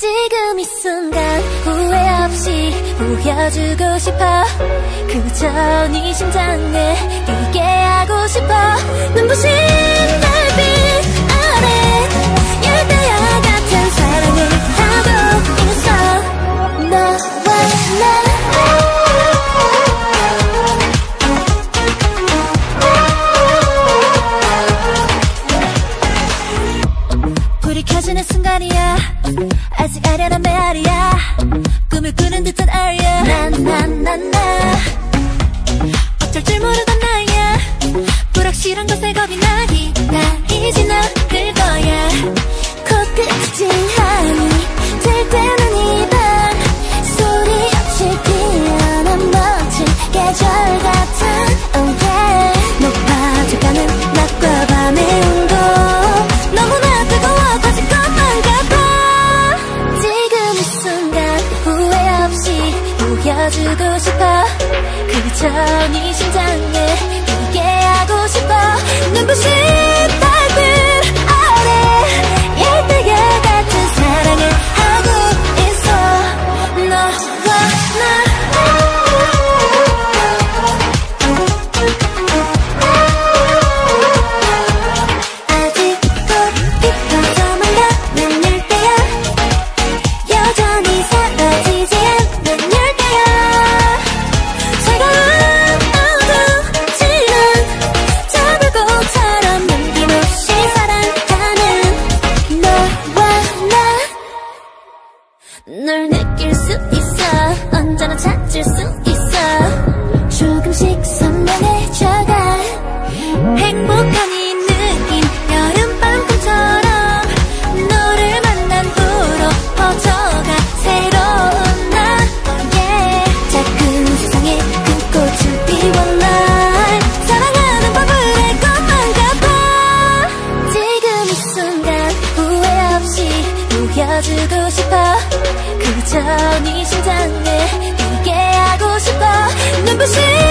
지금 이 순간 후회 없이 보여주고 싶어. 그저 네 심장에 뛰게 하고 싶어. 눈부신 주고 싶어. 그 전이 심장에 뛰게 하고 싶어. 눈부신 저니 네 심장에 뛰게 하고 싶어. 눈부신